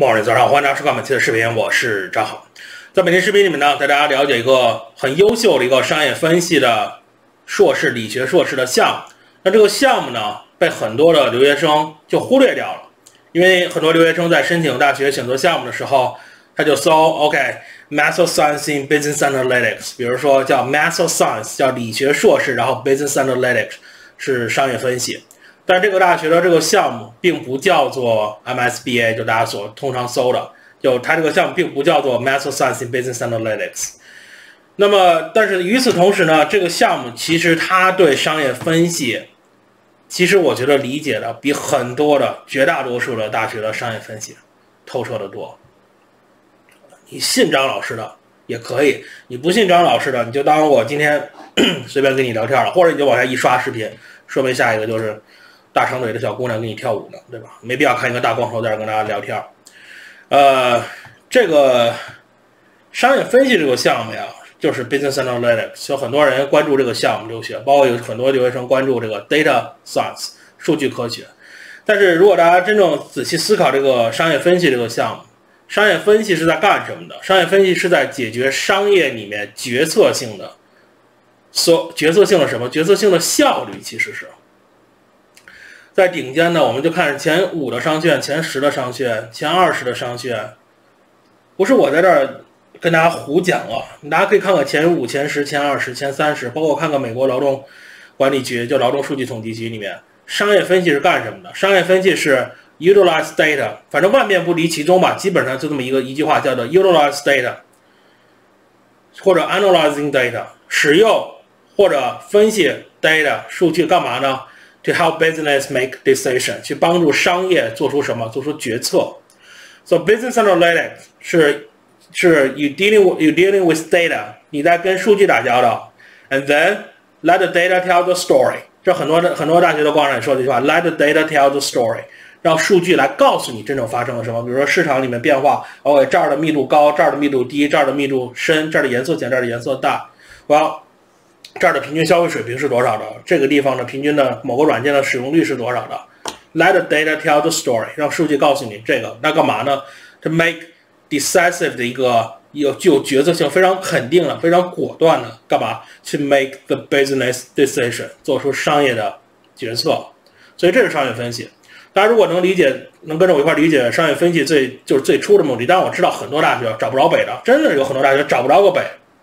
ok 早上欢迎大家收看本期的视频，我是张浩。在本期视频里面呢，带大家了解一个很优秀的一个商业分析的硕士理学硕士的项目。那这个项目呢，被很多的留学生就忽略掉了，因为很多留学生在申请大学选择项目的时候，他就搜 OK，Master Science in Business Analytics，比如说叫 Master Science，叫理学硕士，然后 Business Analytics 是商业分析。但这个大学的这个项目并不叫做 MSBA，就大家所通常搜的，就它这个项目并不叫做 Master Science in Business Analytics。那么，但是与此同时呢，这个项目其实它对商业分析，其实我觉得理解的比很多的绝大多数的大学的商业分析透彻的多。你信张老师的也可以，你不信张老师的，你就当我今天 随便跟你聊天了，或者你就往下一刷视频，说明下一个就是。大长腿的小姑娘给你跳舞呢，对吧？没必要看一个大光头在这跟大家聊天呃，这个商业分析这个项目呀，就是 business analytics，有很多人关注这个项目留学，包括有很多留学生关注这个 data science 数据科学。但是如果大家真正仔细思考这个商业分析这个项目，商业分析是在干什么的？商业分析是在解决商业里面决策性的，所决策性的什么？决策性的效率其实是。在顶尖的，我们就看前五的商学、前十的商学、前二十的商学，不是我在这儿跟大家胡讲啊！大家可以看看前五、前十、前二十、前三十，包括看看美国劳动管理局，就劳动数据统计局里面，商业分析是干什么的？商业分析是 utilize data，反正万变不离其宗吧，基本上就这么一个一句话，叫做 utilize data，或者 analyzing data，使用或者分析 data 数据干嘛呢？To help business make decision，去帮助商业做出什么？做出决策。So business analytics 是是 you dealing with you dealing with data，你在跟数据打交道。And then let the data tell the story。这很多的很多大学都光让你说这句话，let the data tell the story，让数据来告诉你真正发生了什么。比如说市场里面变化，OK，这儿的密度高，这儿的密度低，这儿的密度深，这儿的颜色浅，这儿的颜色大。我要。这儿的平均消费水平是多少的？这个地方的平均的某个软件的使用率是多少的？Let the data tell the story，让数据告诉你这个。那干嘛呢？To make decisive 的一个有具有决策性、非常肯定的、非常果断的干嘛？去 make the business decision，做出商业的决策。所以这是商业分析。大家如果能理解，能跟着我一块理解商业分析最就是最初的目的。但我知道很多大学找不着北的，真的有很多大学找不着个北。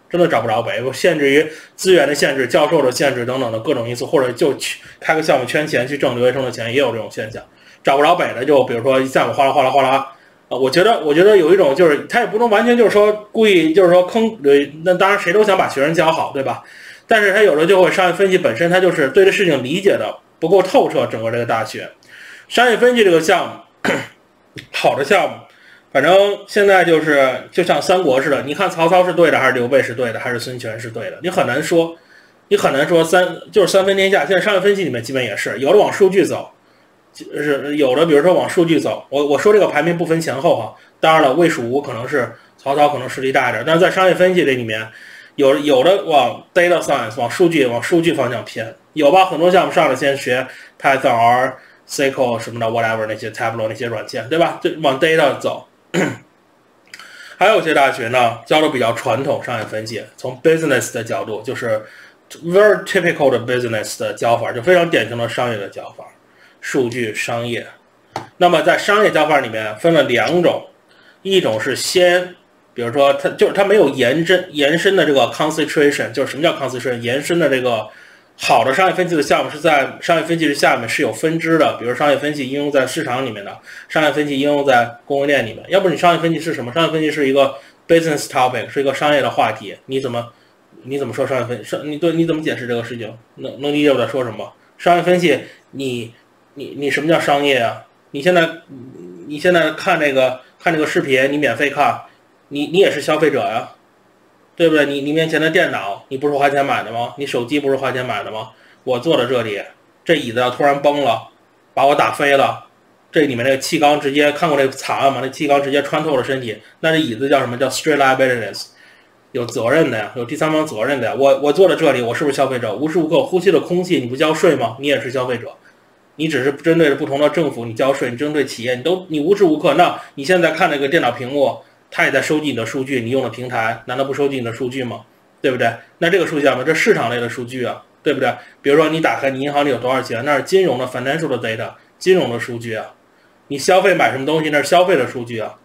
真的找不着北，限制于资源的限制、教授的限制等等的各种因素，或者就去开个项目圈钱去挣留学生的钱，也有这种现象。找不着北的，就比如说一项目哗啦哗啦哗啦，啊，我觉得，我觉得有一种就是他也不能完全就是说故意就是说坑，对，那当然谁都想把学生教好，对吧？但是他有的就会商业分析本身，他就是对这事情理解的不够透彻。整个这个大学商业分析这个项目，好的项目。反正现在就是就像三国似的，你看曹操是对的，还是刘备是对的，还是孙权是对的？你很难说，你很难说三就是三分天下。现在商业分析里面基本也是有的往数据走，就是有的，比如说往数据走。我我说这个排名不分前后哈，当然了，魏蜀吴可能是曹操可能实力大一点，但是在商业分析这里面，有有的往 data science 往数据往数据方向偏，有吧？很多项目上来先学 Python、R、SQL 什么的，whatever 那些 Tableau 那些软件，对吧？就往 data 走。还有些大学呢，教的比较传统商业分析，从 business 的角度，就是 very typical 的 business 的教法，就非常典型的商业的教法，数据商业。那么在商业教法里面分了两种，一种是先，比如说它就是它没有延伸延伸的这个 concentration，就是什么叫 concentration？延伸的这个。好的商业分析的项目是在商业分析的下面是有分支的，比如商业分析应用在市场里面的，商业分析应用在供应链里面。要不你商业分析是什么？商业分析是一个 business topic，是一个商业的话题。你怎么你怎么说商业分析？商你对你怎么解释这个事情？能能理解我在说什么？商业分析，你你你什么叫商业啊？你现在你现在看这个看这个视频，你免费看，你你也是消费者呀。对不对？你你面前的电脑，你不是花钱买的吗？你手机不是花钱买的吗？我坐在这里，这椅子要突然崩了，把我打飞了，这里面那个气缸直接看过那个惨案吗？那气缸直接穿透了身体，那这椅子叫什么叫 straight liabilities？有责任的呀，有第三方责任的呀。我我坐在这里，我是不是消费者？无时无刻呼吸的空气，你不交税吗？你也是消费者。你只是针对着不同的政府，你交税，你针对企业，你都你无时无刻，那你现在看那个电脑屏幕，他也在收集你的数据，你用的平台难道不收集你的数据吗？对不对？那这个数据什么？这市场类的数据啊，对不对？比如说你打开你银行里有多少钱，那是金融的 financial 的 data，金融的数据啊。你消费买什么东西，那是消费的数据啊。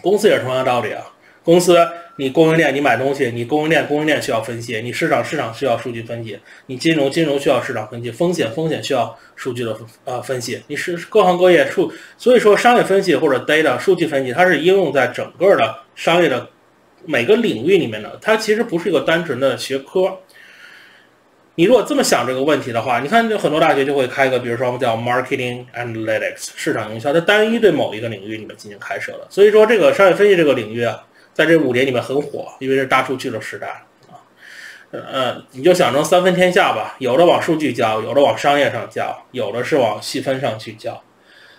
公司也是同样的道理啊。公司你供应链你买东西，你供应链供应链需要分析，你市场市场需要数据分析，你金融金融需要市场分析，风险风险需要数据的呃分析。你是各行各业数，所以说商业分析或者 data 数据分析，它是应用在整个的商业的。每个领域里面的，它其实不是一个单纯的学科。你如果这么想这个问题的话，你看很多大学就会开一个，比如说我们叫 marketing analytics 市场营销，它单一对某一个领域里面进行开设的。所以说这个商业分析这个领域啊，在这五年里面很火，因为是大数据的时代啊。呃，你就想成三分天下吧，有的往数据教，有的往商业上教，有的是往细分上去教。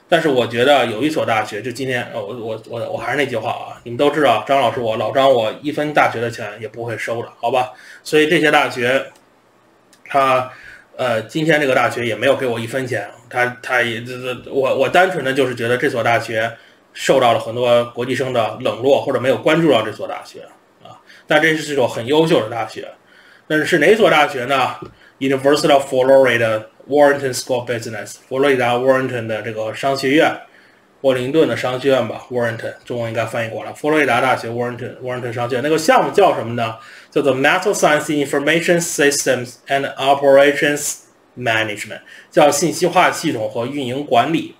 但是我觉得有一所大学，就今天，我我我我还是那句话啊，你们都知道，张老师我老张我一分大学的钱也不会收的，好吧？所以这些大学，他，呃，今天这个大学也没有给我一分钱，他他也这这我我单纯的就是觉得这所大学受到了很多国际生的冷落或者没有关注到这所大学啊，但这是一所很优秀的大学，那是哪所大学呢？University of Florida。Warrington School of Business，佛罗里达 Warrington 的这个商学院，沃灵顿的商学院吧，Warrington 中文应该翻译过来，佛罗里达大学 Warrington Warrington 商学院那个项目叫什么呢？叫做 Math Science Information Systems and Operations Management，叫信息化系统和运营管理。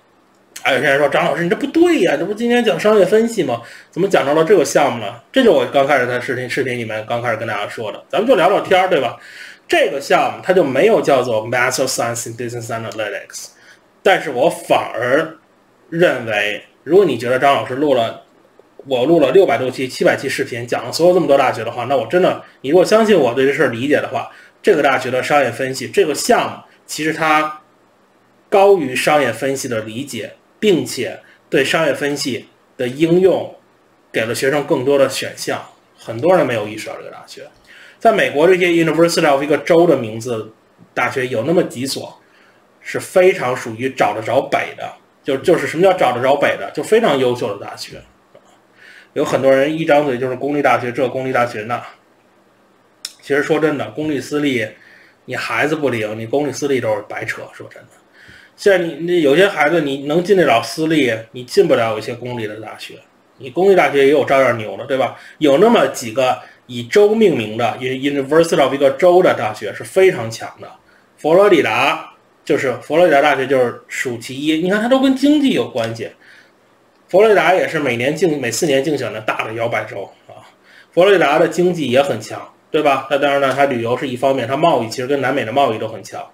还有些人说张老师你这不对呀，这不今天讲商业分析吗？怎么讲到了这个项目了？这就我刚开始在视频视频里面刚开始跟大家说的，咱们就聊聊天儿，对吧？这个项目它就没有叫做 Master Science in Business Analytics，但是我反而认为，如果你觉得张老师录了我录了六百多期、七百期视频，讲了所有这么多大学的话，那我真的，你如果相信我对这事儿理解的话，这个大学的商业分析这个项目其实它高于商业分析的理解，并且对商业分析的应用给了学生更多的选项，很多人没有意识到这个大学。在美国，这些 University of 一个州的名字大学有那么几所，是非常属于找得着北的，就就是什么叫找得着北的，就非常优秀的大学。有很多人一张嘴就是公立大学这，公立大学那。其实说真的，公立私立，你孩子不灵，你公立私立都是白扯。说真的，现在你那有些孩子你能进得了私立，你进不了一些公立的大学。你公立大学也有照样牛的，对吧？有那么几个。以州命名的，University of 一个州的大学是非常强的。佛罗里达就是佛罗里达大学，就是数其一。你看，它都跟经济有关系。佛罗里达也是每年竞每四年竞选的大的摇摆州啊。佛罗里达的经济也很强，对吧？那当然呢，它旅游是一方面，它贸易其实跟南美的贸易都很强。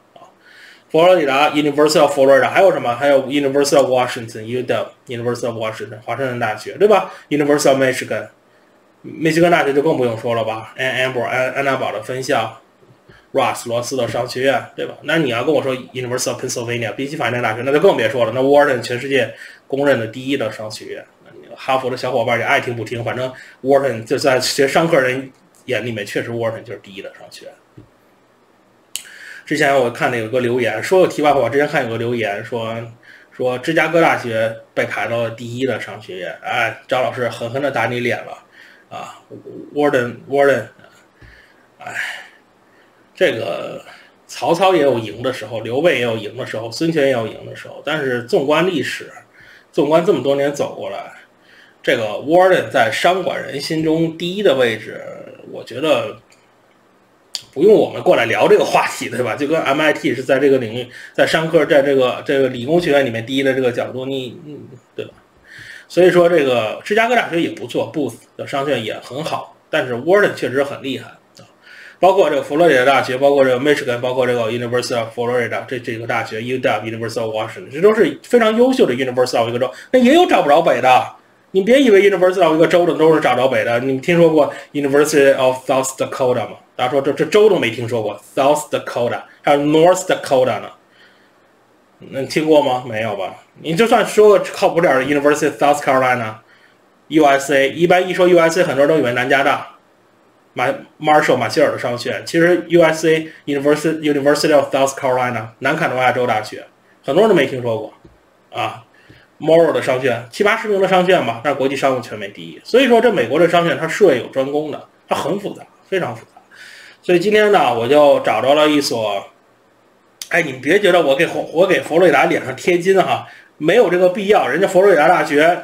佛罗里达 University of Florida 还有什么？还有 University of Washington，U.W.University of Washington 华盛顿大学，对吧？University of Michigan。密歇根大学就更不用说了吧，安安博安安娜堡的分校，Ross 罗斯的商学院，对吧？那你要跟我说 University of Pennsylvania 宾夕法尼亚大学，那就更别说了。那 Wharton 全世界公认的第一的商学院，哈佛的小伙伴也爱听不听，反正 Wharton 就在学商科人眼里面，确实 Wharton 就是第一的商学院。之前我看那有个留言，说个题外话，之前看有个留言说说芝加哥大学被排到了第一的商学院，哎，张老师狠狠的打你脸了。啊，Warden，Warden，哎，这个曹操也有赢的时候，刘备也有赢的时候，孙权也有赢的时候。但是纵观历史，纵观这么多年走过来，这个 Warden 在商管人心中第一的位置，我觉得不用我们过来聊这个话题，对吧？就跟 MIT 是在这个领域，在商科，在这个这个理工学院里面第一的这个角度，你，嗯，对吧？所以说，这个芝加哥大学也不错，Booth 的商学院也很好，但是 Warden 确实很厉害啊。包括这个佛罗里达大学，包括这个 Michigan，包括这个 University of Florida 这这个大学，UW，University of Washington，这都是非常优秀的 University of 一个州。那也有找不着北的，你别以为 University of 一个州的都是找着北的。你们听说过 University of South Dakota 吗？大家说这这州都没听说过，South Dakota 还有 North Dakota 呢。你听过吗？没有吧？你就算说个靠谱点的 University of South Carolina，USA，一般一说 USA，很多人都以为南加大，马 Marshall 马歇尔的商学院，其实 U.S.A. University University of South Carolina 南卡罗来纳州大学，很多人都没听说过啊。Morrow 的商学院七八十名的商学院吧，但是国际商务全美第一。所以说这美国的商学院它术业有专攻的，它很复杂，非常复杂。所以今天呢，我就找着了一所，哎，你别觉得我给我给佛罗里达脸上贴金哈，没有这个必要，人家佛罗里达大学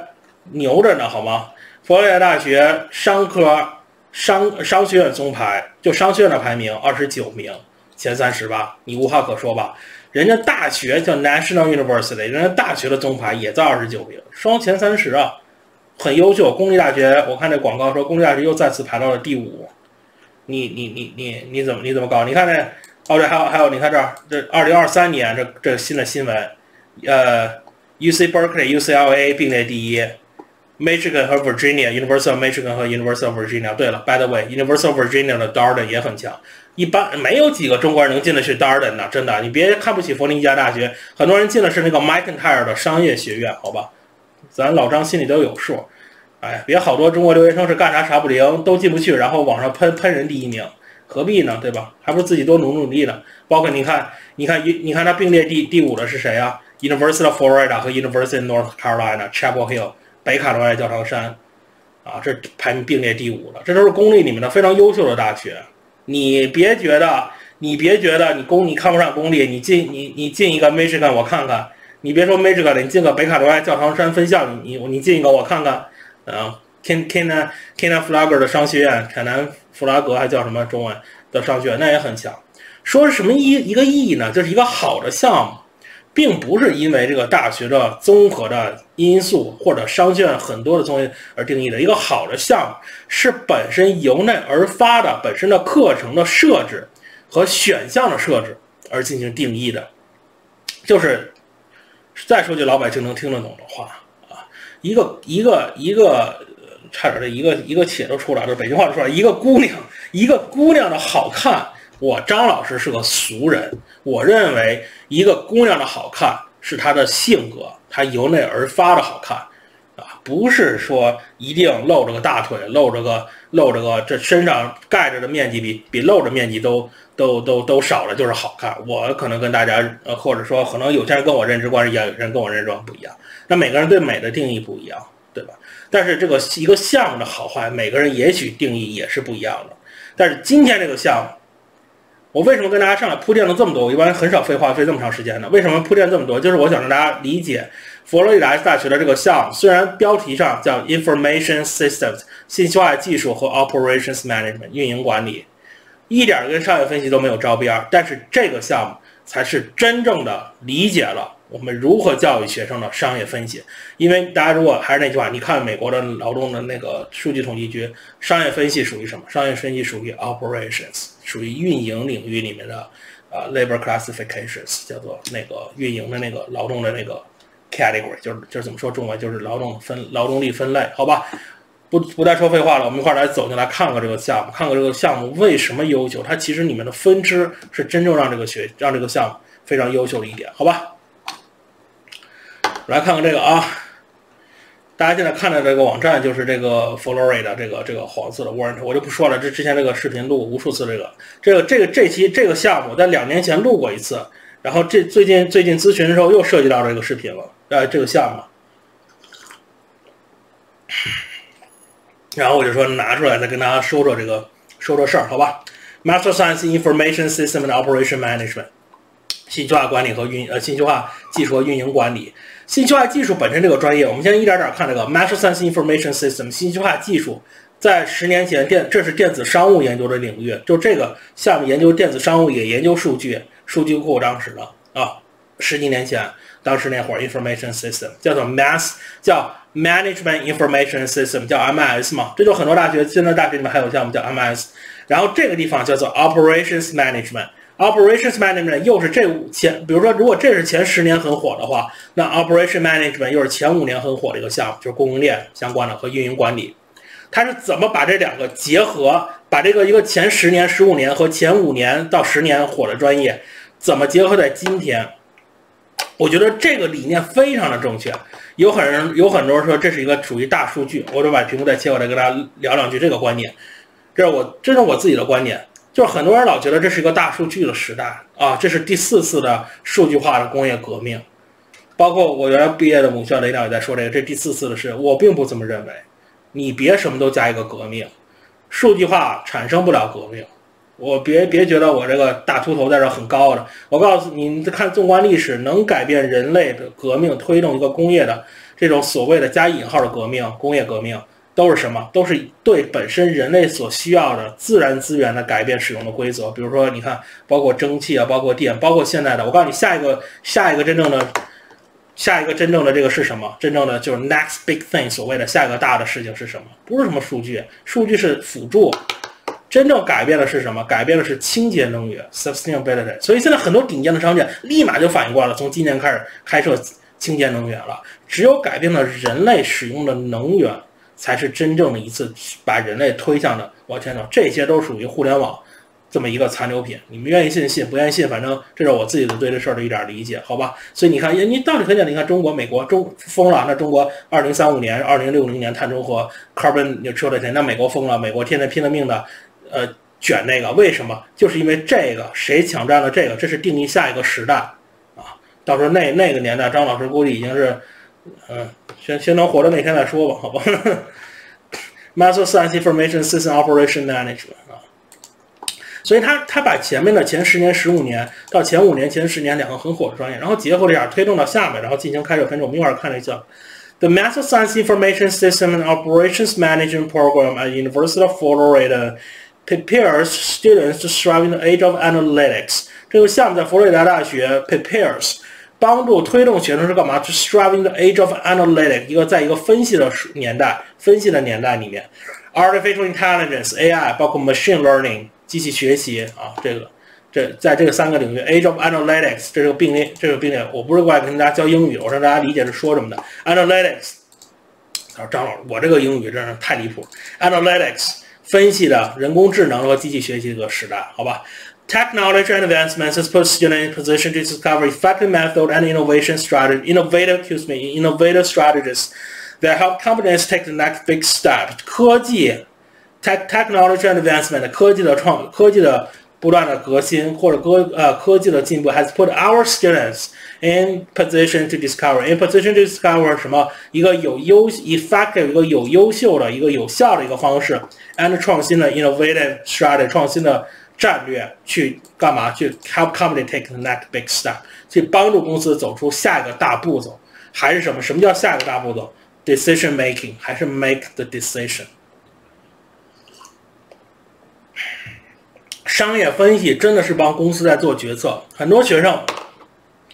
牛着呢，好吗？佛罗里达大学商科商商学院综排，就商学院的排名二十九名，前三十吧，你无话可说吧？人家大学叫 National University，人家大学的综排也在二十九名，双前三十啊，很优秀。公立大学，我看这广告说公立大学又再次排到了第五。你你你你你怎么你怎么搞？你看这哦对，还有还有，你看这儿这二零二三年这这新的新闻，呃，UC Berkeley、UCLA 并列第一，Michigan 和 Virginia University of Michigan 和 University of Virginia。对了，By the way，University of Virginia 的 Darden 也很强。一般没有几个中国人能进得去 Darden 的，真的，你别看不起佛林加大学，很多人进的是那个 McIntyre 的商业学院，好吧？咱老张心里都有数。哎，别好多中国留学生是干啥啥不灵，都进不去，然后网上喷喷人第一名，何必呢？对吧？还不如自己多努努力呢。包括你看，你看，你看他并列第第五的是谁啊？University of Florida 和 University of North Carolina Chapel Hill 北卡罗来纳教堂山，啊，这排名并列第五了。这都是公立里面的非常优秀的大学。你别觉得，你别觉得你公你看不上公立，你进你你进一个 Michigan 我看看，你别说 Michigan 了，你进个北卡罗来教堂山分校，你你你进一个我看看，啊，Ken Kena Kena f l a g e r 的商学院，凯南弗拉格还叫什么中文的商学院，那也很强。说什么意一个意义呢？就是一个好的项目。并不是因为这个大学的综合的因素或者商学院很多的东西而定义的。一个好的项目是本身由内而发的，本身的课程的设置和选项的设置而进行定义的。就是再说句老百姓能听得懂的话，一个一个一个差点的一个一个且都出来，这北京话都出来。一个姑娘，一个姑娘的好看。我张老师是个俗人，我认为一个姑娘的好看是她的性格，她由内而发的好看，啊，不是说一定露着个大腿，露着个露着个这身上盖着的面积比比露着面积都都都都少了就是好看。我可能跟大家呃，或者说可能有些人跟我认知观一样，有人跟我认知观不一样。那每个人对美的定义不一样，对吧？但是这个一个项目的好坏，每个人也许定义也是不一样的。但是今天这个项目。我为什么跟大家上来铺垫了这么多？我一般很少废话费这么长时间的。为什么铺垫这么多？就是我想让大家理解佛罗里达大学的这个项目，虽然标题上叫 Information Systems 信息化技术和 Operations Management 运营管理，一点跟商业分析都没有招边，但是这个项目才是真正的理解了。我们如何教育学生的商业分析？因为大家如果还是那句话，你看美国的劳动的那个数据统计局，商业分析属于什么？商业分析属于 operations，属于运营领域里面的呃 labor classifications，叫做那个运营的那个劳动的那个 category，就是就是怎么说中文，就是劳动分劳动力分类，好吧？不不再说废话了，我们一块来走进来看看这个项目，看看这个项目为什么优秀？它其实里面的分支是真正让这个学让这个项目非常优秀的一点，好吧？来看看这个啊，大家现在看的这个网站就是这个 Florida 这个这个黄色的 warrant，我就不说了。这之前这个视频录无数次，这个这个这个这期这个项目在两年前录过一次，然后这最近最近咨询的时候又涉及到这个视频了，呃，这个项目，然后我就说拿出来再跟大家说说这个说说事儿，好吧？Master Science Information System and Operation Management，信息化管理和运呃信息化技术和运营管理。信息化技术本身这个专业，我们先一点点看这个 Master Science Information System 信息化技术，在十年前电这是电子商务研究的领域，就这个项目研究电子商务也研究数据，数据库当时的啊，十几年前，当时那会儿 Information System 叫做 Mass 叫 Management Information System 叫 MIS 嘛，这就很多大学现在大学里面还有项目叫 MIS，然后这个地方叫做 Operations Management。Operations Management 又是这前，比如说，如果这是前十年很火的话，那 Operation Management 又是前五年很火的一个项目，就是供应链相关的和运营管理。它是怎么把这两个结合，把这个一个前十年、十五年和前五年到十年火的专业，怎么结合在今天？我觉得这个理念非常的正确。有很人有很多人说这是一个属于大数据，我就把屏幕再切过来跟大家聊两句这个观点。这是我这是我自己的观点。就是很多人老觉得这是一个大数据的时代啊，这是第四次的数据化的工业革命。包括我原来毕业的母校雷导也在说这个，这第四次的事，我并不这么认为。你别什么都加一个革命，数据化产生不了革命。我别别觉得我这个大秃头在这很高的。我告诉你，你看纵观历史，能改变人类的革命、推动一个工业的这种所谓的加引号的革命、工业革命。都是什么？都是对本身人类所需要的自然资源的改变使用的规则。比如说，你看，包括蒸汽啊，包括电，包括现在的。我告诉你，下一个下一个真正的下一个真正的这个是什么？真正的就是 next big thing，所谓的下一个大的事情是什么？不是什么数据，数据是辅助，真正改变的是什么？改变的是清洁能源 sustainability。所以现在很多顶尖的商店立马就反应过来了，从今年开始开设清洁能源了。只有改变了人类使用的能源。才是真正的一次把人类推向的往前走，这些都属于互联网这么一个残留品。你们愿意信信，不愿意信，反正这是我自己的对这事儿的一点理解，好吧？所以你看，你道理很简单，你看中国、美国中疯了，那中国二零三五年、二零六零年碳中和 carbon 你说的对那美国疯了，美国天天拼了命的呃卷那个，为什么？就是因为这个谁抢占了这个，这是定义下一个时代啊！到时候那那个年代，张老师估计已经是。嗯，先先能活着那天再说吧，好吧。Master Science Information System Operation Management 啊，所以他他把前面的前十年、十五年到前五年、前十年两个很火的专业，然后结合这样推动到下面，然后进行开设分支。我们一会儿看了一下，The Master Science Information System and Operations Management Program at University of Florida prepares students to thrive in the age of analytics。这个项目在佛罗里达大学 prepares。帮助推动学生是干嘛？To strive in the age of analytics，一个在一个分析的年代，分析的年代里面，artificial intelligence AI，包括 machine learning 机器学习啊，这个这在这个三个领域，age of analytics 这是个并列，这个并列，我不是过来跟大家教英语，我让大家理解是说什么的。analytics，他说张老师，我这个英语真是太离谱。analytics 分析的人工智能和机器学习这个时代，好吧？Technology advancements has put students in position to discover effective method and innovation strategy, innovative, excuse me, innovative strategies that help companies take the next big step. 科技，tech technology advancement 科技的创科技的 不断的革新或者科呃科技的进步 has put our students in position to discover in position to discover 什么一个有优 effective 一个有优秀的一个有效的一个方式 and 创新的 innovative strategy 创新的。战略去干嘛？去 help company take the next big step，去帮助公司走出下一个大步骤，还是什么？什么叫下一个大步骤？decision making，还是 make the decision？商业分析真的是帮公司在做决策。很多学生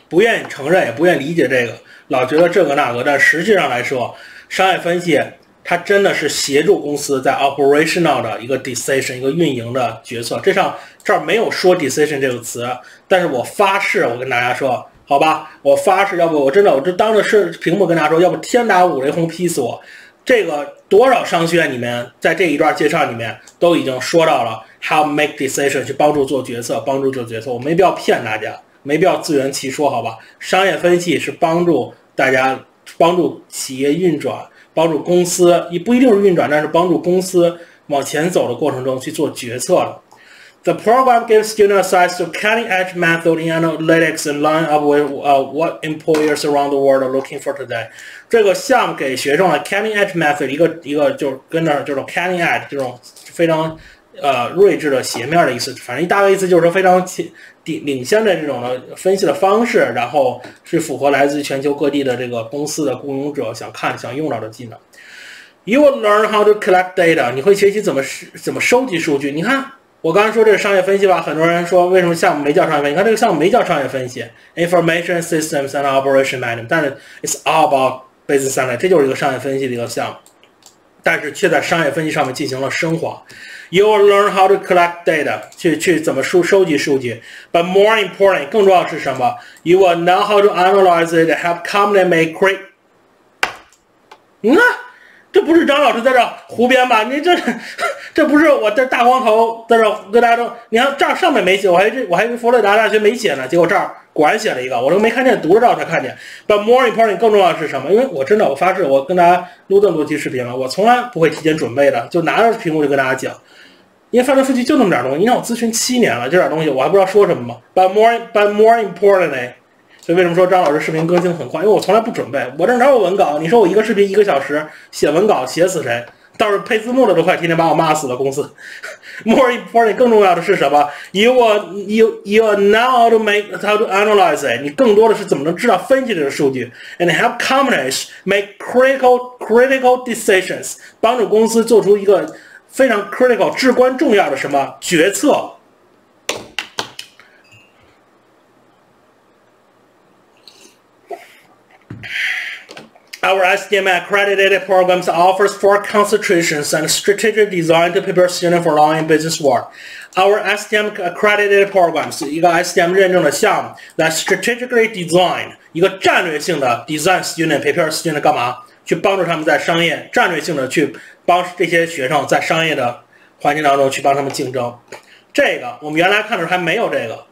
不愿意承认，也不愿意理解这个，老觉得这个那个。但实际上来说，商业分析。它真的是协助公司在 operational 的一个 decision 一个运营的决策。这上这儿没有说 decision 这个词，但是我发誓，我跟大家说，好吧，我发誓，要不我真的我这当着是屏幕跟大家说，要不天打五雷轰劈死我。这个多少商学院里面，在这一段介绍里面都已经说到了 Help make decision 去帮助做决策，帮助做决策。我没必要骗大家，没必要自圆其说，好吧？商业分析是帮助大家，帮助企业运转。帮助公司也不一定是运转，但是帮助公司往前走的过程中去做决策的。The program gives students access to cutting-edge method in analytics and line up with uh, what employers around the world are looking for today。这个项目给学生了 cutting-edge method 一个一个就是跟那就是 cutting-edge 这种非常呃睿智的斜面的意思，反正一大概意思就是说非常领领先的这种的分析的方式，然后是符合来自于全球各地的这个公司的雇佣者想看、想用到的技能。You will learn how to collect data，你会学习怎么是怎么收集数据。你看，我刚才说这个商业分析吧，很多人说为什么项目没叫商业分析？你看这个项目没叫商业分析，Information Systems and Operation Management，但是 it's all about business analytics，这就是一个商业分析的一个项目，但是却在商业分析上面进行了升华。You will learn how to collect data，去去怎么收收集数据。But more important，更重要是什么？You will know how to analyze it, help company make great。你看，这不是张老师在这胡编吧？你这这不是我这大光头在这跟大家说。你看这儿上面没写，我还这我还佛罗里达大学没写呢，结果这儿果然写了一个，我都没看见，读着照才看见。But more important，更重要的是什么？因为我真的，我发誓，我跟大家录这么多期视频了，我从来不会提前准备的，就拿着屏幕就跟大家讲。因为发展数据就那么点东西，你让我咨询七年了，这点东西我还不知道说什么吗？But more, but more importantly，所以为什么说张老师视频更新很快？因为我从来不准备，我这哪有文稿？你说我一个视频一个小时写文稿，写死谁？倒是配字幕的都快天天把我骂死了。公司。More important，更重要的是什么？You are you you are now to make how to analyze it。你更多的是怎么能知道分析这个数据，and help companies make critical critical decisions，帮助公司做出一个。非常 critical 至关重要的什么决策 ？Our SDM accredited programs offers four concentrations and strategic design to prepare students for long business work. Our SDM accredited programs 一个 SDM 认证的项目，that strategically design 一个战略性的 design student prepare student 干嘛？去帮助他们在商业战略性的去帮这些学生在商业的环境当中去帮他们竞争。这个我们原来看的时候还没有这个，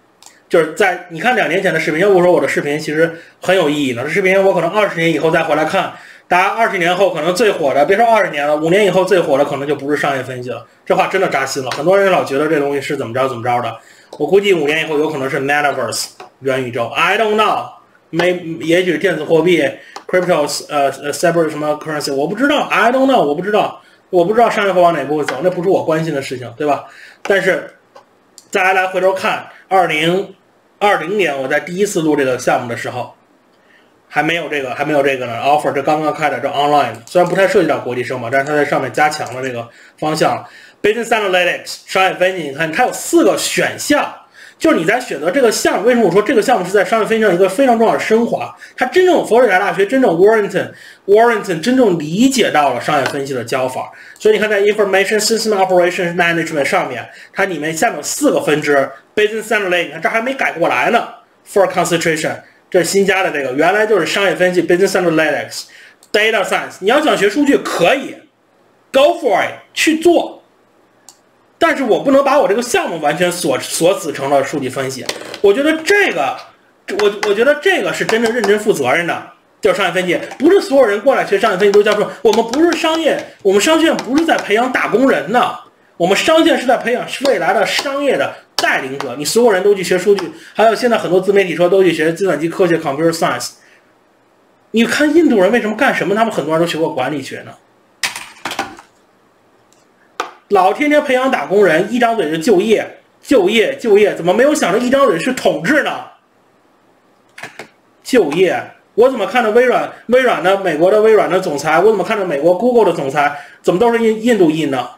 就是在你看两年前的视频，要不说我的视频其实很有意义呢。这视频我可能二十年以后再回来看，大家二十年后可能最火的，别说二十年了，五年以后最火的可能就不是商业分析了。这话真的扎心了，很多人老觉得这东西是怎么着怎么着的。我估计五年以后有可能是 Metaverse 元宇宙，I don't know。没，也许电子货币，cryptos，呃呃，cyber 什么 currency，我不知道，I don't know，我不知道，我不知道商业会往哪步走，那不是我关心的事情，对吧？但是，再来回头看，二零二零年我在第一次录这个项目的时候，还没有这个，还没有这个呢，offer 这刚刚开的，这 online，虽然不太涉及到国际生嘛，但是它在上面加强了这个方向，business analytics 商业分析，你看它有四个选项。就是你在选择这个项目，为什么我说这个项目是在商业分析上一个非常重要的升华？它真正佛罗里达大学真正 Warrington Warrington 真正理解到了商业分析的教法。所以你看，在 Information System Operation Management 上面，它里面下面有四个分支：Business Analytics，你看这还没改过来呢。For Concentration，这新加的这个，原来就是商业分析 Business Analytics Data Science。你要想学数据，可以 Go for it 去做。但是我不能把我这个项目完全锁锁死成了数据分析。我觉得这个，我我觉得这个是真正认真负责任的，叫商业分析。不是所有人过来学商业分析都教授。我们不是商业，我们商学院不是在培养打工人呢，我们商学院是在培养未来的商业的带领者。你所有人都去学数据，还有现在很多自媒体说都去学计算机科学 （computer science）。你看印度人为什么干什么？他们很多人都学过管理学呢。老天天培养打工人，一张嘴就就业，就业，就业，怎么没有想着一张嘴是统治呢？就业，我怎么看着微软，微软的美国的微软的总裁，我怎么看着美国 Google 的总裁，怎么都是印印度裔呢？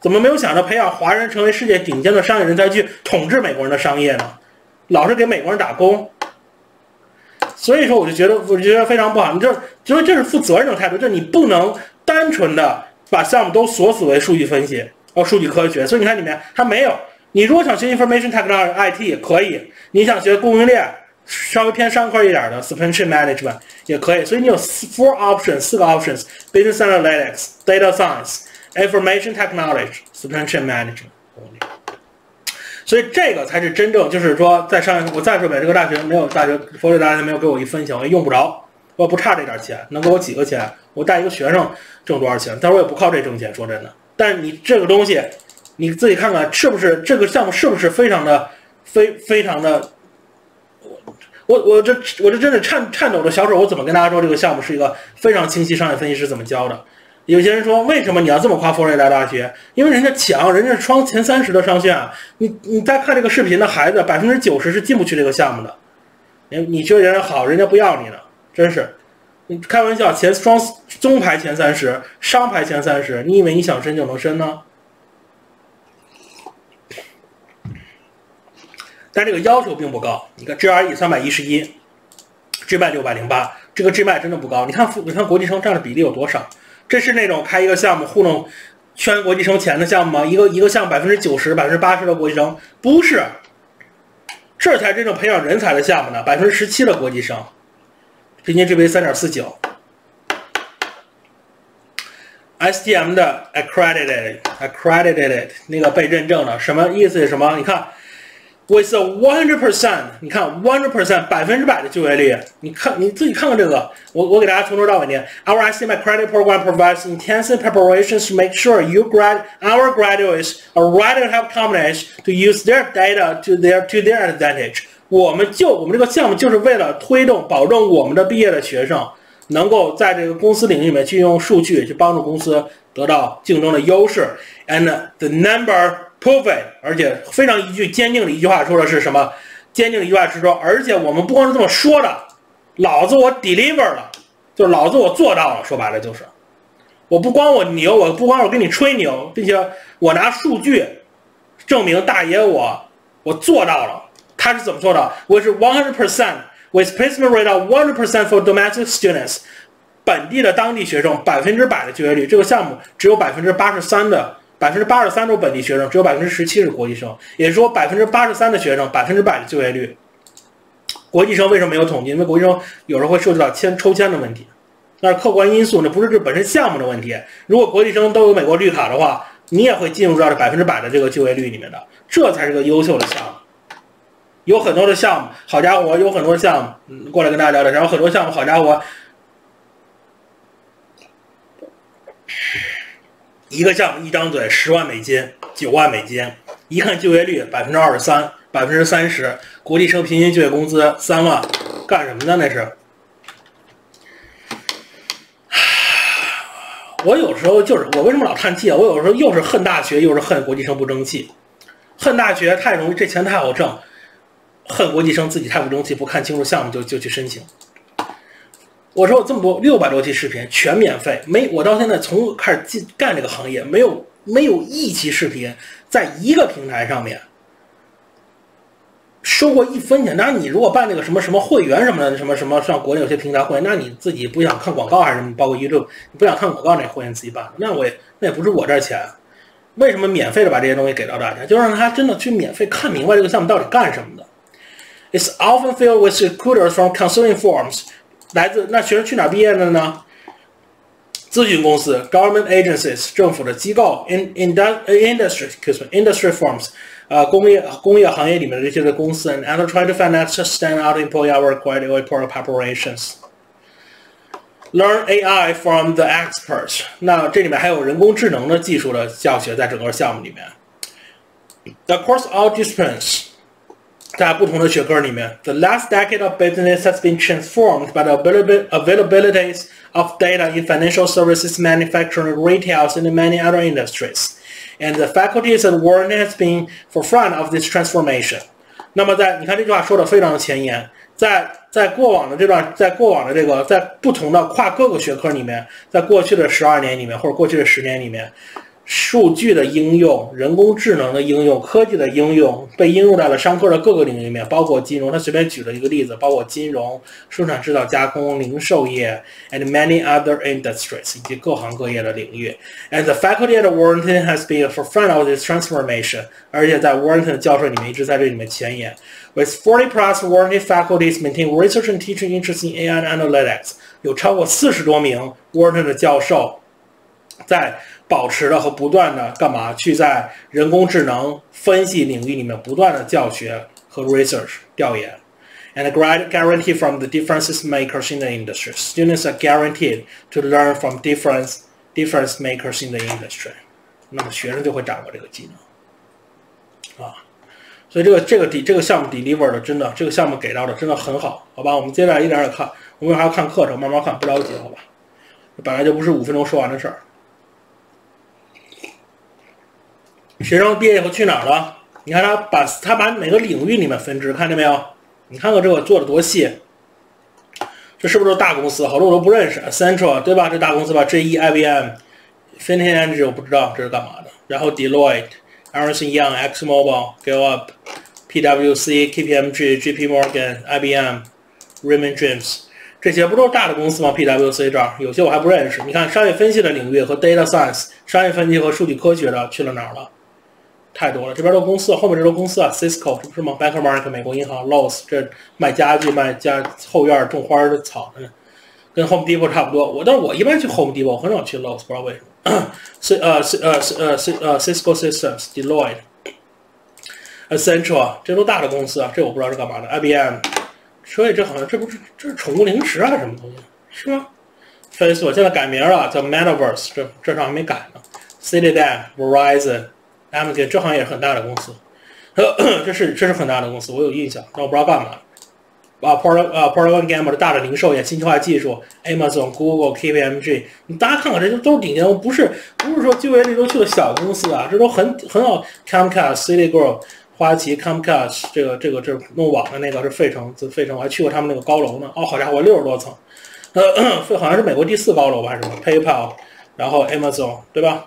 怎么没有想着培养华人成为世界顶尖的商业人才去统治美国人的商业呢？老是给美国人打工。所以说，我就觉得，我觉得非常不好。你这，因为这是负责任的态度，这你不能单纯的把项目都锁死为数据分析，哦，数据科学。所以你看里面它没有。你如果想学 information technology IT 也可以，你想学供应链，稍微偏商科一点的 supply chain management 也可以。所以你有 four options，四个 options：business analytics、data science、information technology、supply chain management。所以这个才是真正，就是说，在上我再说，北这个大学没有大学，佛罗里达大学没有给我一分钱，我也用不着，我不差这点钱，能给我几个钱？我带一个学生挣多少钱？但是我也不靠这挣钱，说真的。但是你这个东西，你自己看看是不是这个项目是不是非常的非非常的，我我这我这真的颤颤抖的小手，我怎么跟大家说这个项目是一个非常清晰商业分析师怎么教的？有些人说，为什么你要这么夸佛罗里达大学？因为人家强，人家是双前三十的商学院。你你再看这个视频的孩子，百分之九十是进不去这个项目的。你你觉得人家好，人家不要你呢，真是。你开玩笑，前双中排前三十，商排前三十，你以为你想升就能升呢？但这个要求并不高。你看 GRE 三百一十一，GMAT 六百零八，这个 GMAT 真的不高。你看你看国际生占的比例有多少？这是那种开一个项目糊弄圈国际生钱的项目吗？一个一个项目百分之九十、百分之八十的国际生不是，这才真正培养人才的项目呢。百分之十七的国际生，平均 GPA 三点四九。SDM 的 accredited accredited 那个被认证的什么意思？什么？你看 with a 100%，你看 100%百分之百的就业率，你看你自己看看这个，我我给大家从头到尾念。Our estimate credit program provides intensive preparations to make sure you grad our graduates are ready to have confidence to use their data to their to their advantage。 我们就我们这个项目就是为了推动，保证我们的毕业的学生能够在这个公司领域里面去用数据去帮助公司得到竞争的优势。And the number prove it，而且非常一句坚定的一句话说的是什么？坚定的一句话是说，而且我们不光是这么说的，老子我 deliver 了，就是老子我做到了。说白了就是，我不光我牛，我不光我跟你吹牛，并且我拿数据证明大爷我我做到了。他是怎么做的？我是 one hundred percent with placement rate of one hundred percent for domestic students，本地的当地学生百分之百的就业率。这个项目只有百分之八十三的。百分之八十三都是本地学生，只有百分之十七是国际生，也就是说百分之八十三的学生，百分之百的就业率。国际生为什么没有统计？因为国际生有时候会涉及到签抽签的问题，那是客观因素，那不是这本身项目的问题。如果国际生都有美国绿卡的话，你也会进入到这百分之百的这个就业率里面的，这才是个优秀的项目。有很多的项目，好家伙，有很多项目，嗯，过来跟大家聊聊，然后很多项目，好家伙。一个项目一张嘴十万美金九万美金，一看就业率百分之二十三百分之三十，国际生平均就业工资三万，干什么呢？那是。我有时候就是我为什么老叹气啊？我有时候又是恨大学，又是恨国际生不争气，恨大学太容易，这钱太好挣，恨国际生自己太不争气，不看清楚项目就就去申请。我说我这么多六百多期视频全免费，没我到现在从开始进干这个行业，没有没有一期视频在一个平台上面收过一分钱。当然，你如果办那个什么什么会员什么的，什么什么像国内有些平台会员，那你自己不想看广告还是什么，包括 YouTube 你不想看广告那会员自己办，那我也那也不是我这钱。为什么免费的把这些东西给到大家，就让他真的去免费看明白这个项目到底干什么的。It's often filled with recruiters from consulting firms. 来自那学生去哪儿毕业的呢？咨询公司 （government agencies）、政府的机构 （in industry）、industry firms，呃，工业工业行业里面的这些的公司。And they're trying to find out stand out employee our quality report preparations. Learn AI from the experts。那这里面还有人工智能的技术的教学，在整个项目里面。Across all disciplines。 在不同的学科里面，the last decade of business has been transformed by the availabilities of data in financial services, manufacturing, retail, and many other industries. And the faculties at Warren has been forefront of this transformation. 那么在你看这句话说的非常的前沿，在在过往的这段，在过往的这个在不同的跨各个学科里面，在过去的十二年里面或者过去的十年里面。 数据的应用、人工智能的应用、科技的应用，被应用在了商科的各个领域里面，包括金融。他随便举了一个例子，包括金融、生产制造加工、零售业，and many other industries，以及各行各业的领域。And the faculty at Warrington has been forefront of this transformation，而且在 Warrington 教授里面一直在这里面前沿。With forty plus Warrington faculties maintain research and teaching interest in AI and analytics，有超过四十多名 Warrington 的教授在。 保持的和不断的干嘛？去在人工智能分析领域里面不断的教学和 research 调研，and grad guarantee from the differences makers in the industry. Students are guaranteed to learn from difference difference makers in the industry. 那么学生就会掌握这个技能啊。所以这个这个底这个项目 deliver 的真的这个项目给到的真的很好，好吧？我们接下来一点点看，我们还要看课程，慢慢看，不着急，好吧？本来就不是五分钟说完的事儿。学生毕业以后去哪儿了？你看他把他把每个领域里面分支，看见没有？你看看这个做的多细，这是不是都大公司？好多我都不认识，Central 对吧？这大公司吧，G1 IBM，Finland，我不知道这是干嘛的。然后 Deloitte、Ernst Young、ExxonMobil、Gallup、PwC、KPMG、JP Morgan、IBM、Raymond James，这些不都是大的公司吗？PwC 这儿有些我还不认识。你看商业分析的领域和 Data Science 商业分析和数据科学的去了哪儿了？太多了，这边都公司，后面这都公司啊，Cisco 这不是吗？Bank of America 美国银行，Lowe's 这卖家具、卖家后院种花的草的，跟 Home Depot 差不多。我但是我一般去 Home Depot，很少去 Lowe's，不知道为什么。C 呃 C 呃 C 呃 C 呃 Cisco Systems、Deloitte。Accenture，这都大的公司啊，这我不知道是干嘛的。IBM，所以这好像这不是这是宠物零食还是什么东西，是吗？Facebook 现在改名了，叫 Metaverse，这这上还没改呢。Citibank、Verizon、Amazon，这好像也是很大的公司，这是这是很大的公司，我有印象，但我不知道干嘛。啊，Port 啊，Portland Gamble 的大的零售业、信息化技术，Amazon、Google、KPMG，你大家看看，这些都是顶尖，不是不是说就业率都去了小公司啊，这都很很好。Comcast、Citigroup、花旗、Comcast，这个这个这弄网的那个是费城，费城我还去过他们那个高楼呢。哦，好家伙，六十多层，呃，好像是美国第四高楼吧，是什么？PayPal，然后 Amazon，对吧